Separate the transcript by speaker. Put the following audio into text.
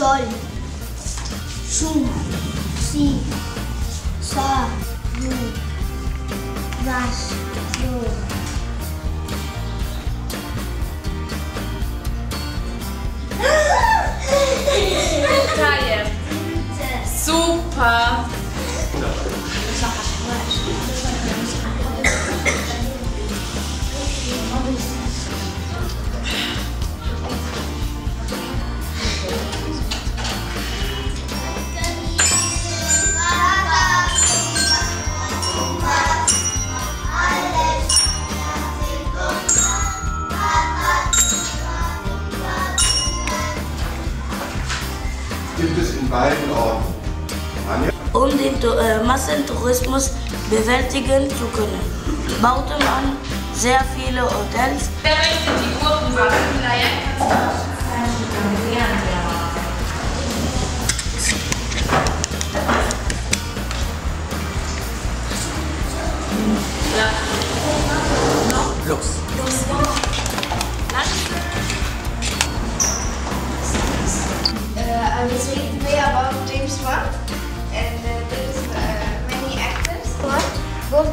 Speaker 1: sol, su, si, sa,
Speaker 2: do, das, do. Äh, Massentourismus bewältigen zu können, baute man sehr viele Hotels,
Speaker 3: Wer möchte die das.
Speaker 4: Los.